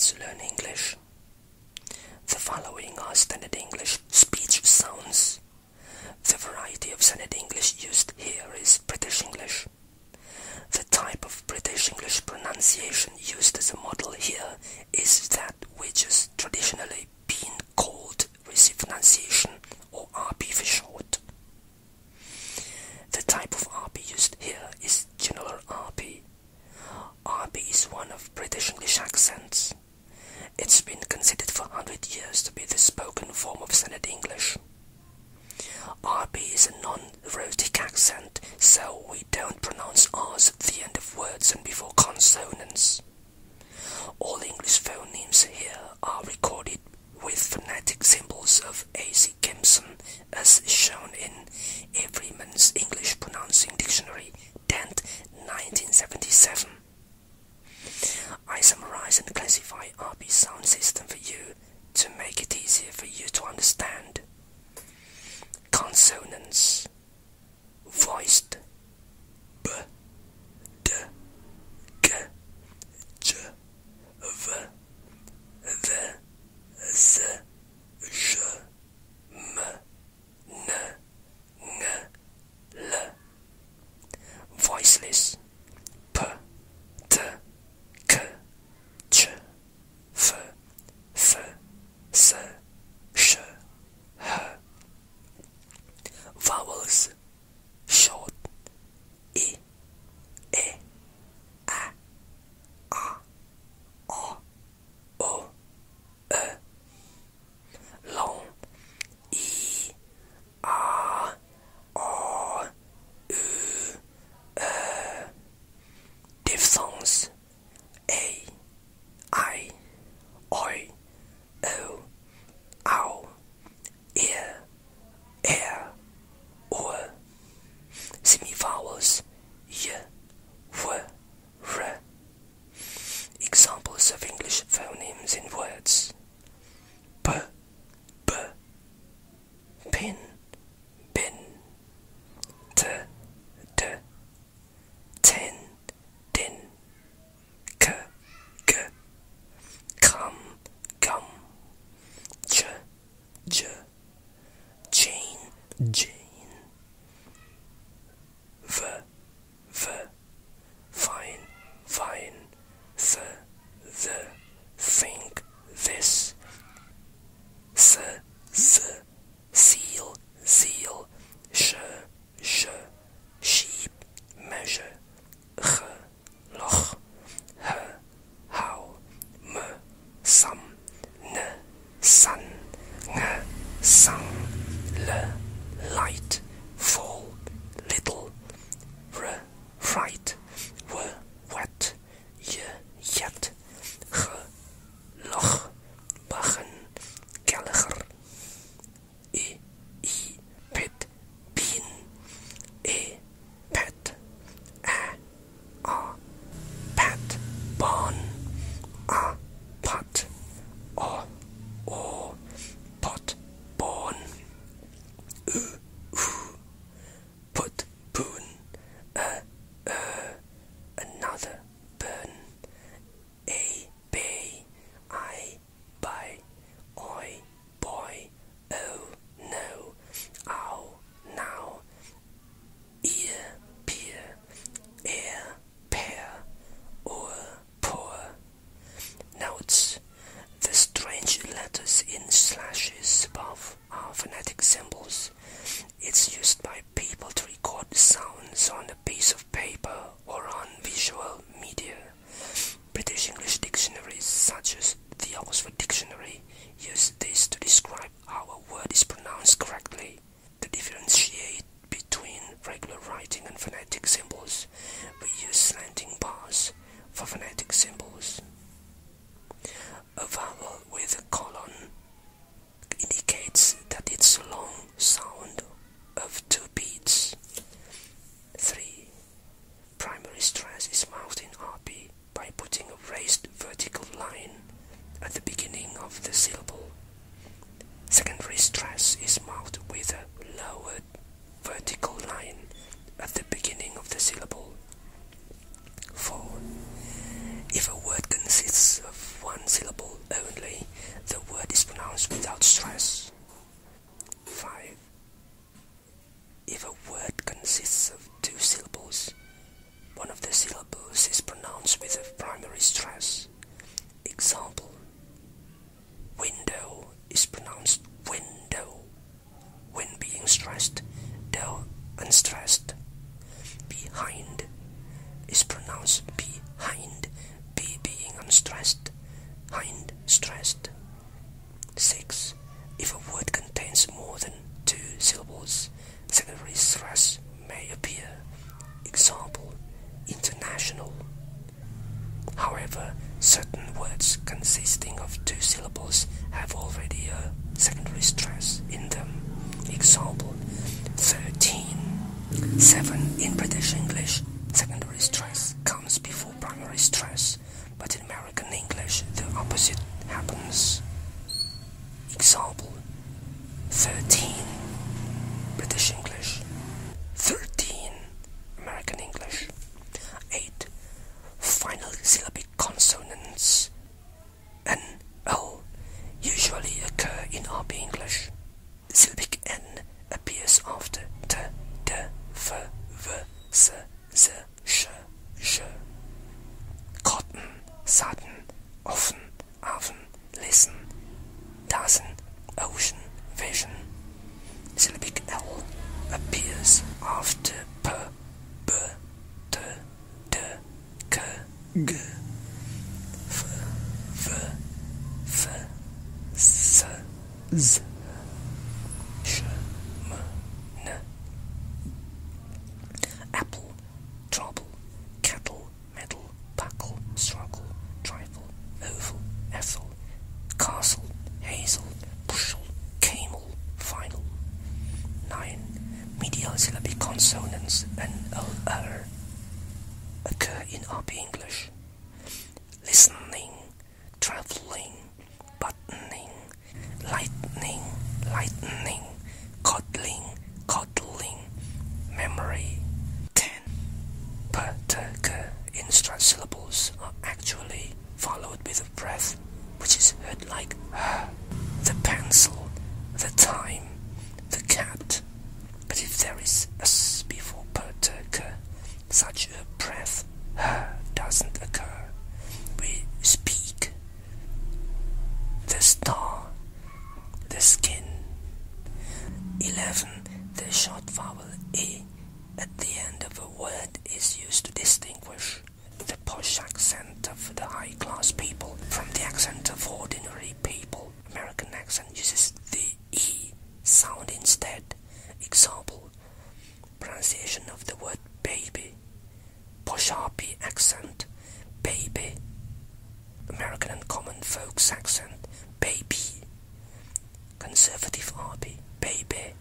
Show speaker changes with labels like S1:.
S1: Let's learn English. The following are standard English speech sounds. The variety of standard English used here is British English. The type of British English pronunciation used as a model here is that which has traditionally been called received pronunciation or RP for short. The type of RP used here is general RP. RP is one of British English accents. It's been considered for 100 years to be the spoken form of Standard English. RP is a non-rhotic accent, so we don't pronounce R's at the end of words and before consonants. All English phonemes here are recorded with phonetic symbols of A.C. Gimson as shown in Everyman's English Pronouncing Dictionary, Dent, 1977. I summarize and classify sound system for you to make it easier for you to understand. Consonants Voiced B D G J V V Z J M N N L Voiceless P T K Ch F F S Sh H Vowels Short E E A A O O E Long E A O U E Diphthongs A I Oi O Ow Ear Air or semivowels y, w, r. Examples of English phonemes in words: p, b, pin, bin, t, d, tin, din, k, g, come, gum, j, j. Jane, stress is marked in RP by putting a raised vertical line at the beginning of the syllable. Secondary stress is marked with a lowered vertical line at the beginning of the syllable. 4. If a word consists of one syllable only, the word is pronounced without stress. 5. If a word consists of two syllables, one of the syllables is pronounced with a primary stress. Example Window is pronounced window when being stressed, though unstressed. Behind is pronounced behind, be being unstressed, hind stressed. 6. If a word contains more than two syllables, secondary stress may appear. Example International. However, certain words consisting of two syllables have already a secondary stress in them. Example 13. 7. In British English, secondary stress comes before primary stress, but in American English, the opposite happens. Example 13. British English 13. American English 8. Final syllabic consonants N, O usually occur English. Syllabic N appears after T, D, F, V, S, Z, Sh, Sh. Cotton, sudden, often, often, listen, dozen, ocean, vision. Syllabic L appears after P, B, T, D, K, G, F, V, F, S, Z. Apple, trouble, cattle, metal, buckle, struggle, trifle, oval, ethel, castle, hazel, bushel, camel, final. 9. Medial syllabic consonants and LR occur in RP English. Listening, traveling, buttoning, lightning, lightning, coddling, coddling, memory. 10. Perturker in stress syllables are actually followed with a breath which is heard like the pencil, the time, the cat. But if there is a s before perturker, such a breath doesn't occur. We speak. The star, the skin. 11. The short vowel E at the end of a word is used to distinguish the posh accent of the high class people from the accent of ordinary people. American accent uses the E sound instead. Example Pronunciation of the word baby. Posh RP accent, baby. American and common folks accent, baby. Conservative RP, baby.